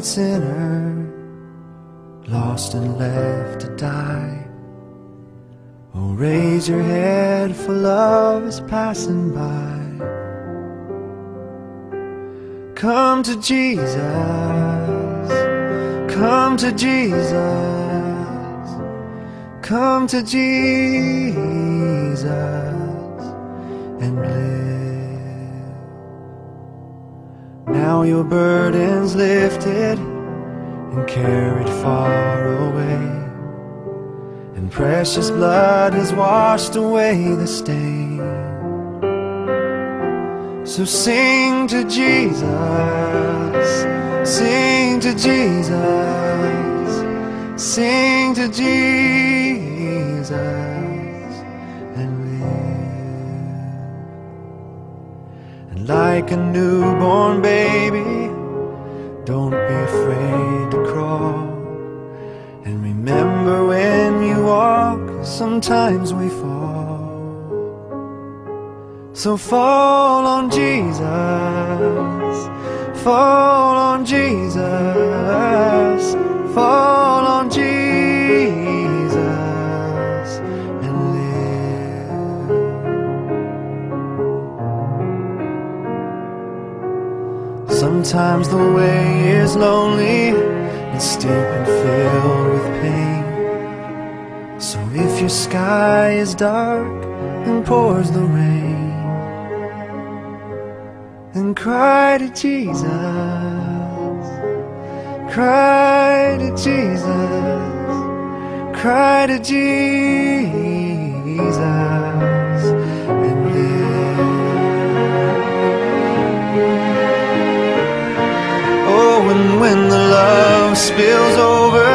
wounded sinner, lost and left to die. Oh, raise your head, for love is passing by. Come to Jesus, come to Jesus, come to Jesus your burden's lifted and carried far away. And precious blood has washed away the stain. So sing to Jesus, sing to Jesus, sing to Jesus like a newborn baby, don't be afraid to crawl. And remember when you walk, sometimes we fall. So fall on Jesus, fall on Jesus, fall Sometimes the way is lonely and steep and filled with pain. So if your sky is dark and pours the rain, then cry to Jesus, cry to Jesus, cry to Jesus and when the love spills over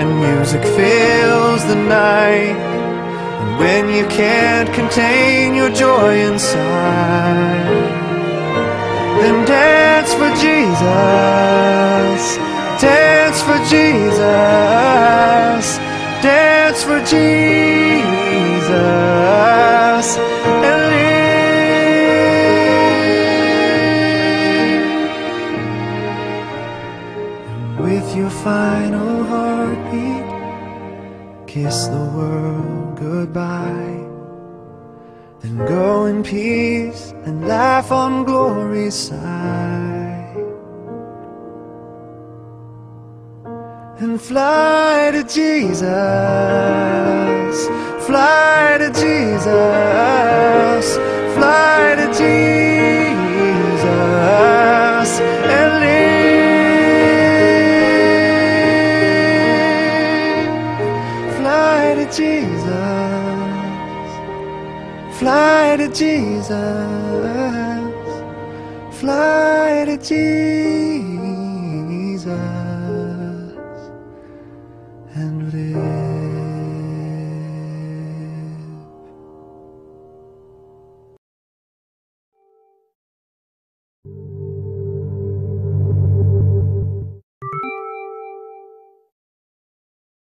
and music fills the night, and when you can't contain your joy inside then dance for Jesus, dance for Jesus, dance for Jesus, with your final heartbeat, kiss the world goodbye. Then go in peace and laugh on glory's side. And fly to Jesus, Fly to Jesus. Fly to Jesus, fly to Jesus.